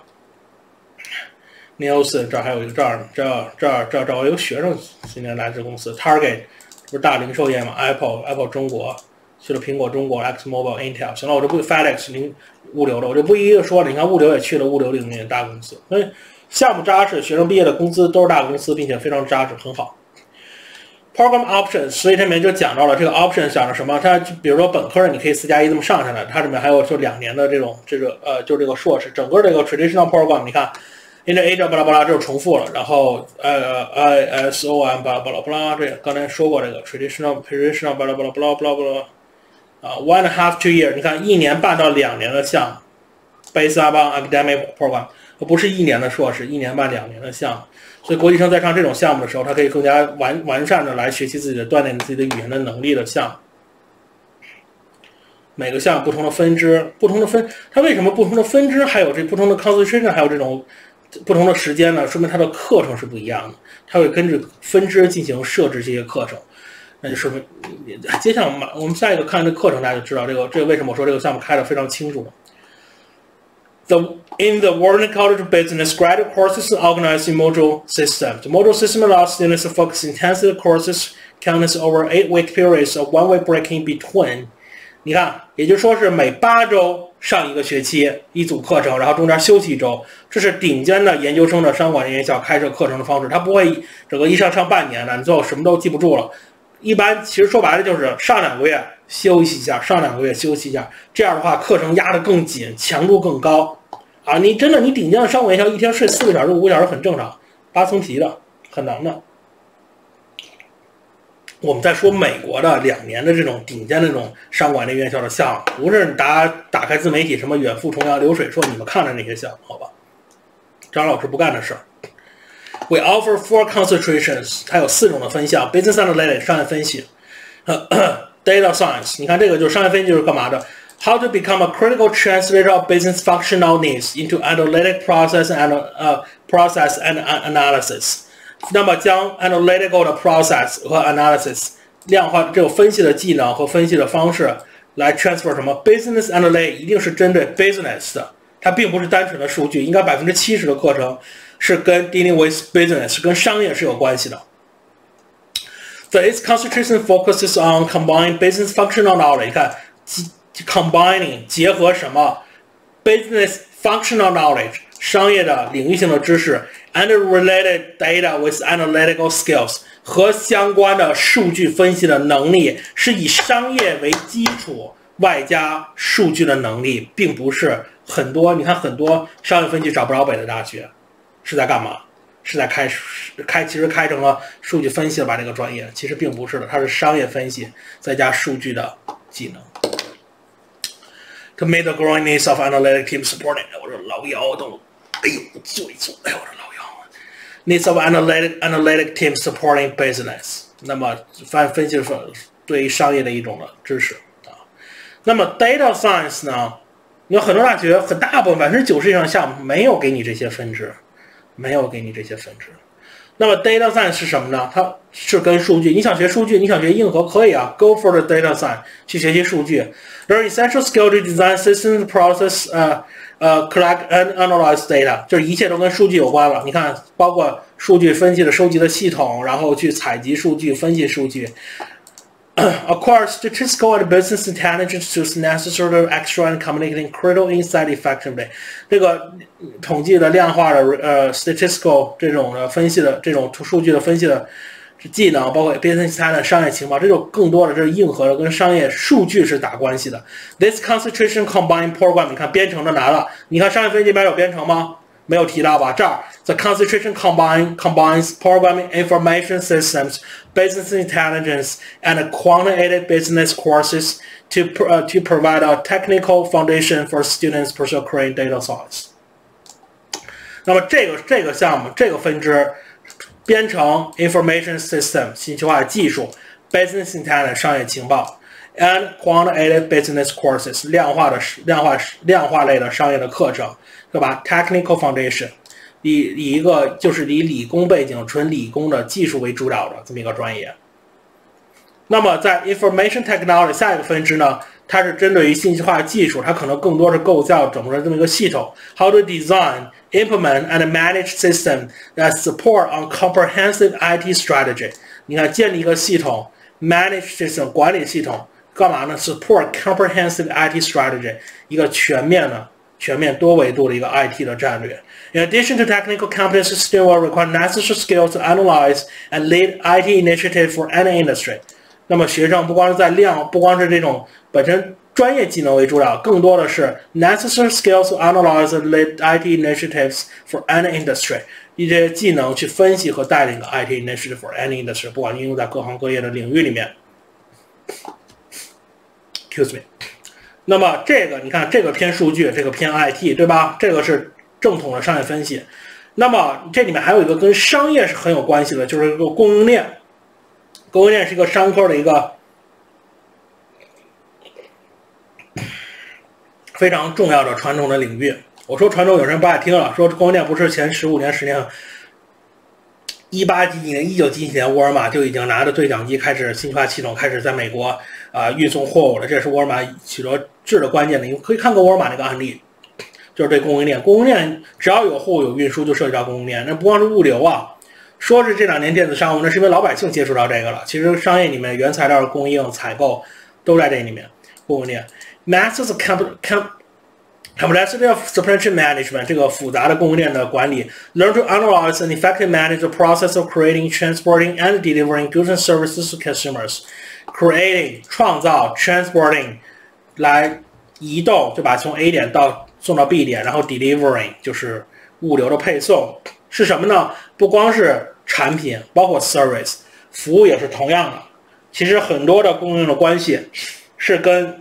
？Nielsen 这儿还有一个这儿这儿这儿这儿找一个学生今年来这公司，Target。不是大零售业嘛？Apple、Apple 中国去了苹果中国，X Mobile、Intel。行了，我就不 FedEx 零物流的，我就不一一说了。你看物流也去了物流领域大公司，所以项目扎实，学生毕业的工资都是大公司，并且非常扎实，很好。Program Options，所以这里面就讲到了这个 Options 讲的什么？它比如说本科你可以四加一这么上下来，它里面还有就两年的这种这个呃，就这个硕士，整个这个 Traditional Program，你看。因为 A 这巴拉巴拉就重复了，然后呃 I S O M 巴拉巴拉巴拉，这刚才说过这个 traditional traditional 巴拉巴拉巴拉巴拉巴拉啊 one and half two years 你看一年半到两年的项目，based upon academic program，它不是一年的硕士，一年半两年的项目，所以国际生在上这种项目的时候，他可以更加完完善的来学习自己的锻炼自己的语言的能力的项目。每个项目不同的分支，不同的分，它为什么不同的分支还有这不同的 concentration，还有这种？不同的时间呢，说明它的课程是不一样的，它会根据分支进行设置这些课程，那就说明接下来我们我们下一个看这课程，大家就知道这个这个为什么我说这个项目开的非常清楚了。The in the Warren College of Business graduate courses organized in module system. The module system allows students to focus intensive courses counts over eight-week periods of one week break in between. 你看，也就说是每八周。 上一个学期一组课程，然后中间休息一周，这是顶尖的研究生的商管院校开设课程的方式。他不会整个一上上半年的，你最后什么都记不住了。一般其实说白了就是上两个月休息一下，上两个月休息一下，这样的话课程压得更紧，强度更高啊！你真的你顶尖的商管院校一天睡四个小时、五个小时很正常，扒层皮的很难的。我们在说美国的两年的这种顶尖的这种商管类院校的项目，不是打打开自媒体什么远赴重洋流水说你们看的那些项目，好吧？张老师不干的事儿。We offer four concentrations，它有四种的分项：business analytics 商业分析，data science。你看这个就是商业分析就是干嘛的？How to become a critical translator of business functional needs into analytic process and 呃 process and analysis。那么将 analytical 的 process 和 analysis 量化这种分析的技能和分析的方式来 transfer 什么 business analytics 一定是针对 business 的，它并不是单纯的数据，应该百分之七十的课程是跟 dealing with business 跟商业是有关系的。So its concentration focuses on combining business functional knowledge，你看，combining 结合什么 business functional knowledge 商业的领域性的知识。 And related data with analytical skills 和相关的数据分析的能力，是以商业为基础，外加数据的能力，并不是很多。你看，很多商业分析找不着北的大学，是在干嘛？是在开开，其实开成了数据分析了吧？这个专业其实并不是的，它是商业分析再加数据的技能。To meet the growing needs of analytic team supporting，我说老姚都，哎呦，做一做，哎呦，我说。Needs of analytic analytic team supporting business。那么分分析说对于商业的一种的知识啊。那么 data science 呢？有很多大学很大部分百分之九十以上的项目没有给你这些分支，没有给你这些分支。那么 data science 是什么呢？它是跟数据。你想学数据，你想学硬核可以啊，go for the data science 去学习数据。There essential skill to design systems process 呃。呃，collect and analyze data，就是一切都跟数据有关了。你看，包括数据分析的收集的系统，然后去采集数据、分析数据。Acquire statistical and business intelligence to necessary extra and communicating critical insight effectively。这个统计的、量化的、呃，statistical 这种的分析的、这种数据的分析的。技能包括编辑其他的商业情报，这就更多的这是硬核的，跟商业数据是打关系的。This concentration combined program，你看编程的难了。你看商业分析里边有编程吗？没有提到吧？这儿 The The concentration combine, combines programming information systems, business intelligence, and quantitative business courses to, uh, to provide a technical foundation for students pursue creating data science. 那么这个这个项目这个分支 编程 information system 信息化技术 business intelligence 商业情报 and quantitative business courses 量化的量化量化类的商业的课程，对吧？technical foundation 以以一个就是以理工背景纯理工的技术为主导的这么一个专业。那么在 information technology 下一个分支呢，它是针对于信息化技术，它可能更多是构造整个这么一个系统，how to design, implement and manage system that support on comprehensive IT strategy。你看，建立一个系统，manage system 管理系统，干嘛呢？support comprehensive IT strategy，一个全面的、全面多维度的一个 IT 的战略。In addition to technical competence, students will require necessary skills to analyze and lead IT initiative for any industry。那么学生不光是在量，不光是这种本身 专业技能为主导，更多的是 necessary skills to analyze and lead IT initiatives for any industry，一些技能去分析和带领个 IT initiative for any industry，不管应用在各行各业的领域里面。Excuse me。那么这个你看，这个偏数据，这个偏 IT，对吧？这个是正统的商业分析。那么这里面还有一个跟商业是很有关系的，就是一个供应链。供应链是一个商科的一个非常重要的传统的领域。我说传统有人不爱听了，说供应链不是前十五年、十年，一八几几年、一九几几年，沃尔玛就已经拿着对讲机开始信息化系统，开始在美国啊运送货物了。这是沃尔玛取得质的关键的。你可以看过沃尔玛那个案例，就是对供应链。供应链只要有货物有运输，就涉及到供应链。那不光是物流啊。说是这两年电子商务，那是因为老百姓接触到这个了。其实商业里面原材料供应、采购都在这里面。供应链，masters comp comp complexity of supply chain management 这个复杂的供应链的管理，learn to analyze and effectively manage the process of creating, transporting, and delivering goods and services to consumers. Creating 创造，transporting 来移动，对吧？从 A 点到送到 B 点，然后 delivering 就是物流的配送。是什么呢？不光是产品，包括 service 服务也是同样的。其实很多的供应的关系是跟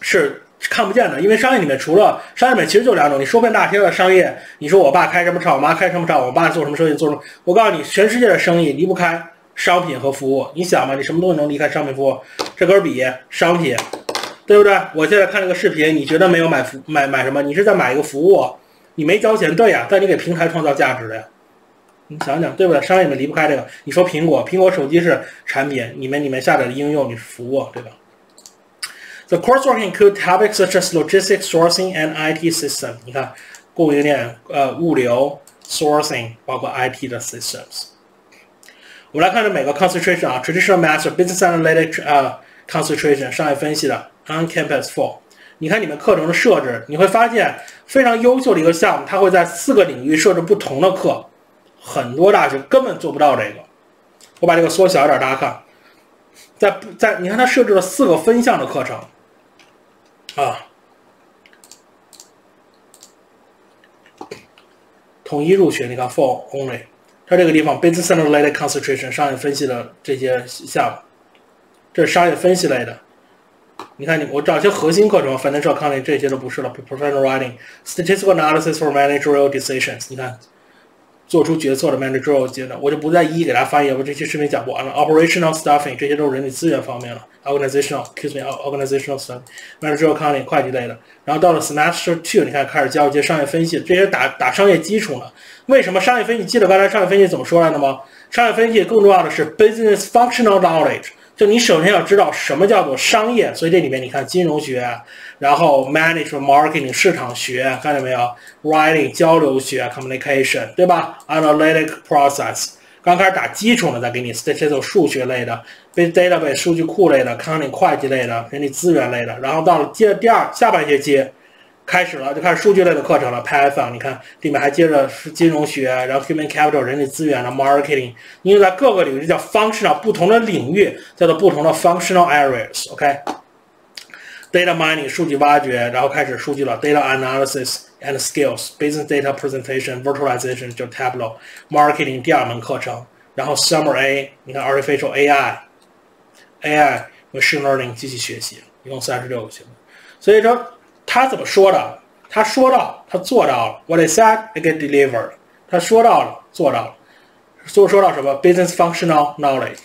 是看不见的，因为商业里面除了商业里面其实就两种：你说遍大街的商业，你说我爸开什么车，我妈开什么车，我爸做什么生意，做什么？我告诉你，全世界的生意离不开商品和服务。你想嘛，你什么东西能离开商品服务？这根笔，商品，对不对？我现在看这个视频，你觉得没有买服买买什么？你是在买一个服务。你没交钱，对呀，但你给平台创造价值的呀。你想想，对不对？商业里面离不开这个。你说苹果，苹果手机是产品，你们你们下载的应用你是服务，对吧？The coursework include topics such as logistics, sourcing, and IT system。你看，供应链、呃，物流、sourcing，包括 IT 的 systems。我们来看这每个 concentration 啊，traditional master business analytic 啊 concentration 商业分析的 on campus four。你看你们课程的设置，你会发现非常优秀的一个项目，它会在四个领域设置不同的课，很多大学根本做不到这个。我把这个缩小一点，大家看，在在你看它设置了四个分项的课程，啊，统一入学。你看 for only，它这个地方 business analytic concentration 商业分析的这些项目，这是商业分析类的。你看，你我找些核心课程，financial accounting 这些都不是了，professional writing, statistical analysis for managerial decisions。你看，做出决策的 managerial 阶段，我就不再一一给大家翻译了，我这期视频讲不完了。operational staffing 这些都是人力资源方面了，organizational，excuse me，organizational stuff，managerial accounting 会计类的。然后到了 semester two，你看开始教一些商业分析，这些打打商业基础呢。为什么商业分析？记得刚才商业分析怎么说来的吗？商业分析更重要的是 business functional knowledge。就你首先要知道什么叫做商业，所以这里面你看金融学，然后 management marketing 市场学，看见没有？writing 交流学 communication 对吧？analytic process 刚开始打基础呢，再给你 statistical 数学类的，big database 数据库类的，accounting 会计类的，人力资源类的，然后到了接第二下半学期。开始了，就开始数据类的课程了。Python，你看里面还接着是金融学，然后 human capital 人力资源的 marketing，因为在各个领域叫 functional 不同的领域叫做不同的 functional areas。OK，data mining 数据挖掘，然后开始数据了，data analysis and skills，business data presentation，virtualization 就 Tableau，marketing 第二门课程，然后 summer A，你看 artificial AI，AI machine learning 机器学习，一共三十六个学分。所以说他怎么说的？他说到，他做到了。What I said, I get delivered。他说到了，做到了。就说到什么 business functional knowledge，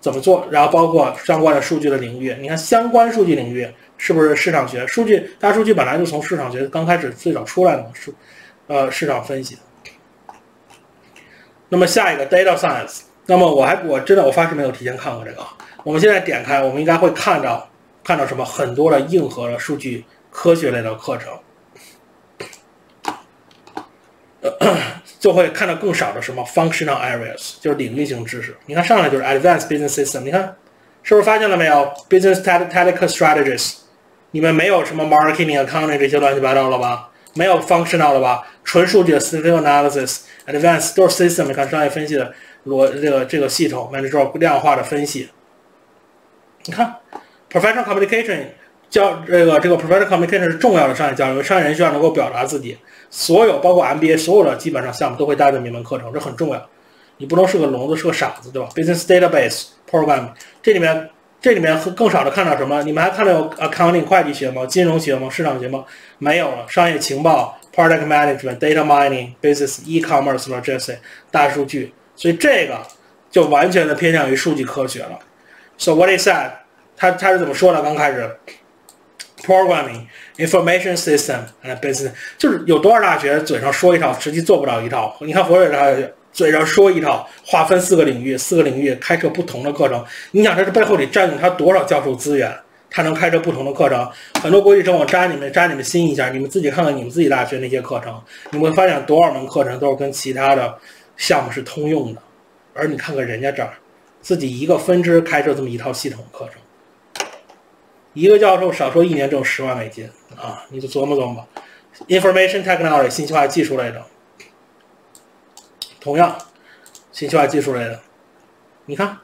怎么做？然后包括相关的数据的领域。你看相关数据领域是不是市场学？数据大数据本来就从市场学刚开始最早出来的嘛，是呃市场分析。那么下一个 data science。那么我还我真的我发誓没有提前看过这个。我们现在点开，我们应该会看到看到什么很多的硬核的数据科学类的课程。就会看到更少的什么 functional areas，就是领域性知识。你看上来就是 advanced business system，你看是不是发现了没有？business tactical strategies，你们没有什么 marketing、accounting 这些乱七八糟了吧？没有 functional 了吧？纯数据的 statistical analysis，advanced 都是 system，你看商业分析的逻这个这个系统，完了之后量化的分析。你看 professional communication。教这个这个 professional communication 是重要的商业教育，商业人需要能够表达自己。所有包括 MBA 所有的基本上项目都会带这么一门课程，这很重要。你不能是个聋子，是个傻子，对吧？Business database program 这里面这里面更少的看到什么？你们还看到有 accounting 会计学吗？金融学吗？市场学吗？没有了。商业情报 product management data mining business e-commerce logistics 大数据，所以这个就完全的偏向于数据科学了。So what is that？他他是怎么说的？刚开始？Programming, information system and business，就是有多少大学嘴上说一套，实际做不了一套。你看佛罗里达嘴上说一套，划分四个领域，四个领域开设不同的课程。你想，这是背后得占用他多少教授资源，他能开设不同的课程？很多国际生，我扎你们扎你们心一下，你们自己看看你们自己大学那些课程，你会发现多少门课程都是跟其他的项目是通用的。而你看看人家这儿，自己一个分支开设这么一套系统课程。一个教授少说一年挣十万美金啊！你就琢磨琢磨。Information technology 信息化技术类的，同样信息化技术类的，你看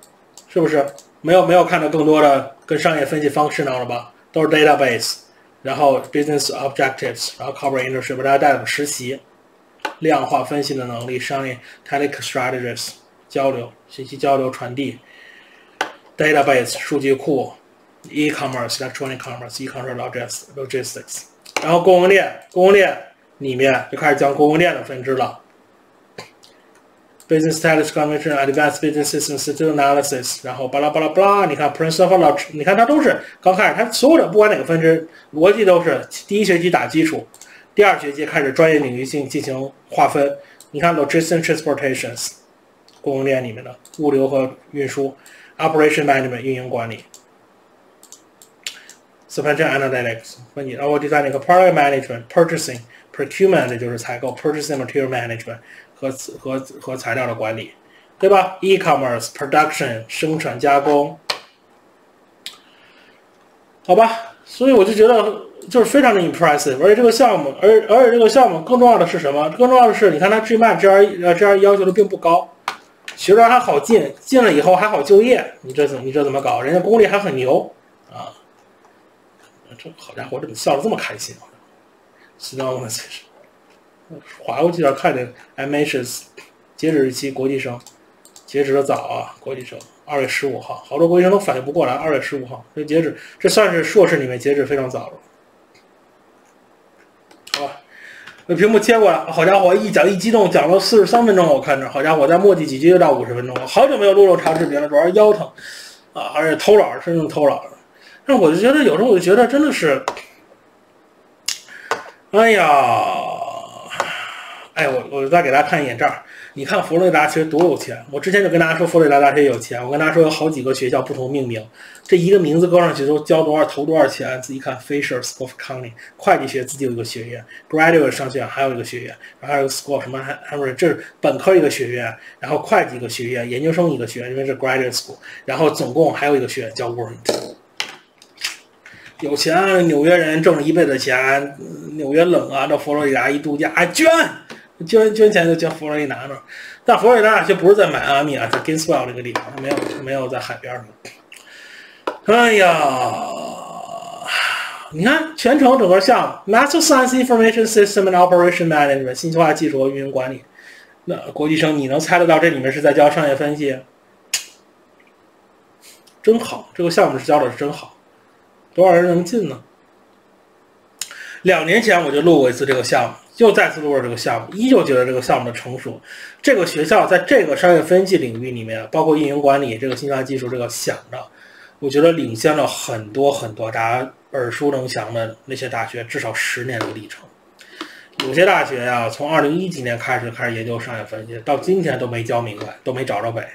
是不是没有没有看到更多的跟商业分析方式呢了吧？都是 database，然后 business objectives，然后 corporate internship，大家带了实习，量化分析的能力，商业 t e c h n i c strategies 交流，信息交流传递，database 数据库。e-commerce、electronic commerce、e-commerce logistics、logistics，然后供应链，供应链里面就开始讲供应链的分支了。Business Status Convention、Advanced Business System Statistical Analysis，然后巴拉巴拉巴拉，你看 Principle of，你看它都是刚开始，它所有的不管哪个分支，逻辑都是第一学期打基础，第二学期开始专业领域性进行划分。你看 Logistics Transportations，供应链里面的物流和运输，Operation Management 运营管理。Supply chain analytics 分析，然后第三那个 product management、purchasing、procurement 就是采购，purchasing material management 和和和材料的管理，对吧？e-commerce、production 生产加工，好吧？所以我就觉得就是非常的 impressive，而且这个项目，而而且这个项目更重要的是什么？更重要的是，你看它 GMAT、GRE、呃 GRE 要求的并不高，学生还好进，进了以后还好就业，你这怎你这怎么搞？人家功力还很牛啊！这好家伙，怎么笑得这么开心啊 s n o w m a n 是划过去点看见 m h s 截止日期国际生，截止的早啊，国际生二月十五号，好多国际生都反应不过来，二月十五号这截止，这算是硕士里面截止非常早了。好吧，那屏幕切过来，好家伙，一讲一激动，讲了四十三分钟，我看着，好家伙，再墨迹几句就到五十分钟了，好久没有录录长视频了，主要是腰疼啊，而且偷懒，真正偷懒。那我就觉得有时候我就觉得真的是，哎呀，哎，我我再给大家看一眼这儿，你看佛罗里达大学多有钱。我之前就跟大家说佛罗里达大学有钱，我跟大家说有好几个学校不同命名，这一个名字搁上去都交多少投多少钱。自己看，Fisher School of Accounting 会计学自己有一个学院，Graduate 商学院还有一个学院，然后还有个 School 什么还还不是这是本科一个学院，然后会计一个学院，研究生一个学院，因为是 Graduate School，然后总共还有一个学院叫 Warren。有钱，纽约人挣了一辈子钱。纽约冷啊，到佛罗里达一度假，捐捐捐钱就捐佛罗里达那儿。但佛罗里达大学不是在迈阿密啊，在 Gainesville 这个地方，没有没有在海边上。哎呀，你看全程整个项目，Master Science Information System and Operation Management，信息化技术和运营管理。那国际生，你能猜得到这里面是在教商业分析？真好，这个项目是教的是真好，多少人能进呢？两年前我就录过一次这个项目，又再次录了这个项目，依旧觉得这个项目的成熟。这个学校在这个商业分析领域里面，包括运营管理、这个信息技术这个想的，我觉得领先了很多很多大家耳熟能详的那些大学，至少十年的历程。有些大学呀，从二零一几年开始开始研究商业分析，到今天都没教明白，都没找着北。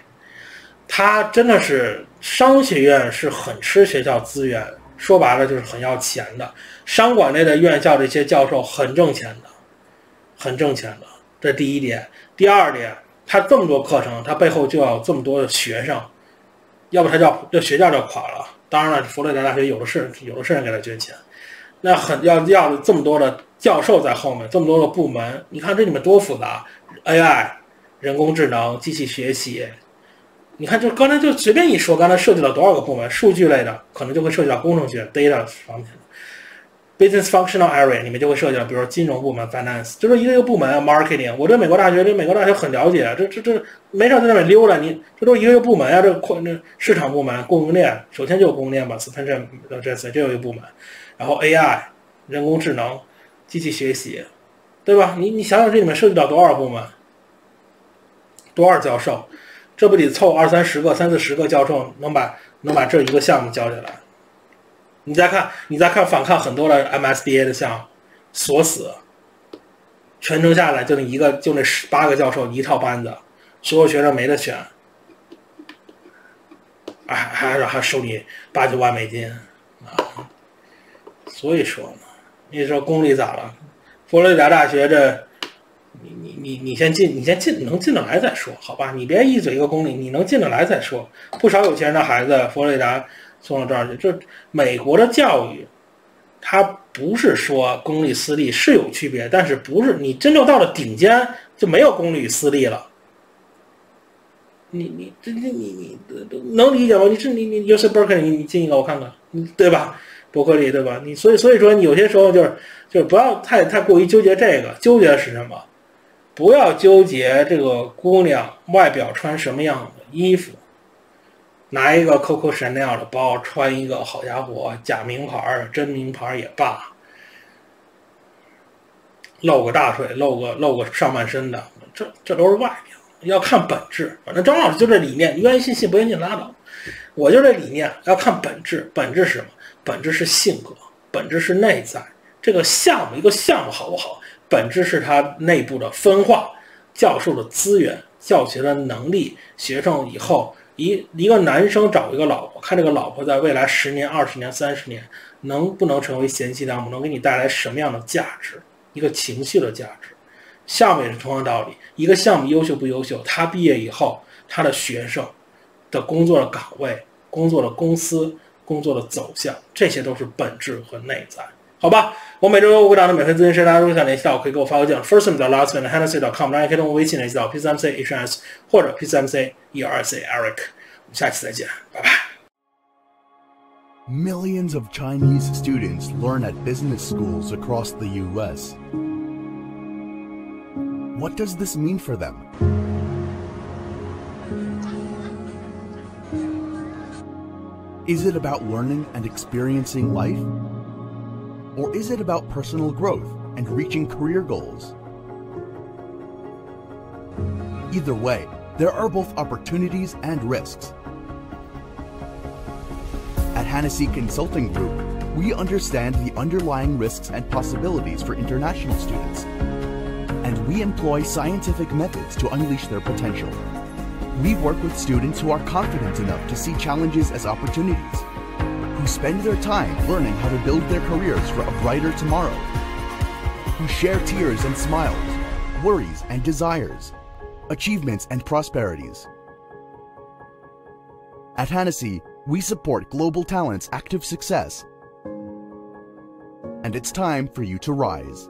他真的是商学院是很吃学校资源，说白了就是很要钱的。商管类的院校这些教授很挣钱的，很挣钱的。这第一点。第二点，他这么多课程，他背后就要这么多的学生，要不他叫这学校就垮了。当然了，佛罗里达大学有的是，有的是人给他捐钱。那很要要这么多的。教授在后面这么多的部门，你看这里面多复杂，AI、人工智能、机器学习，你看就刚才就随便一说，刚才涉及到多少个部门？数据类的可能就会涉及到工程学 （data） 方面；business functional area 里面就会涉及到，比如说金融部门 （finance），就是一个一个部门 （marketing）。我对美国大学，对美国大学很了解，这这这没事在那边溜达，你这都一个一个部门啊，这扩这市场部门、供应链，首先就有供应链吧 s u p p l y 这这有一个部门，然后 AI、人工智能。机器学习，对吧？你你想想，这里面涉及到多少部门，多少教授？这不得凑二三十个、三四十个教授，能把能把这一个项目教下来？你再看，你再看反抗很多的 MSDA 的项目，锁死，全程下来就那一个，就那十八个教授一套班子，所有学生没得选，还还还收你八九万美金啊！所以说嘛。你说公立咋了？佛罗里达大学这，你你你你先进，你先进，能进得来再说，好吧？你别一嘴一个公立，你能进得来再说。不少有钱人的孩子，佛罗里达送到这儿去。这美国的教育，它不是说公立私立是有区别，但是不是你真正到了顶尖就没有公立私立了。你你这这你你能理解吗？你是你你 U C Berkeley，你你进一个我看看，对吧？伯克利对吧？你所以所以说你有些时候就是就是不要太太过于纠结这个，纠结的是什么？不要纠结这个姑娘外表穿什么样的衣服，拿一个 Coco Chanel 的包，穿一个好家伙假名牌真名牌也罢，露个大腿，露个露个上半身的，这这都是外表，要看本质。反正张老师就这理念，你愿意信信，不愿意信拉倒。我就这理念，要看本质，本质是什么？本质是性格，本质是内在。这个项目一个项目好不好？本质是它内部的分化、教授的资源、教学的能力、学生以后一一个男生找一个老婆，看这个老婆在未来十年、二十年、三十年能不能成为贤妻良母，能给你带来什么样的价值？一个情绪的价值。项目也是同样道理，一个项目优秀不优秀？他毕业以后，他的学生的工作的岗位、工作的公司。工作的走向，这些都是本质和内在，好吧？我每周有五个档的免费咨询师，大家如果想联系到，可以给我发邮件，first name 到 last name hennessy dot com，大家可以通过微信联系到 p c m c h s 或者 p c m c 一二 c eric。我们下期再见，拜拜。Millions of Chinese students learn at business schools across the U.S. What does this mean for them? Is it about learning and experiencing life? Or is it about personal growth and reaching career goals? Either way, there are both opportunities and risks. At Hennessy Consulting Group, we understand the underlying risks and possibilities for international students, and we employ scientific methods to unleash their potential. We work with students who are confident enough to see challenges as opportunities, spend their time learning how to build their careers for a brighter tomorrow, who share tears and smiles, worries and desires, achievements and prosperities. At Hennessy, we support global talent's active success, and it's time for you to rise.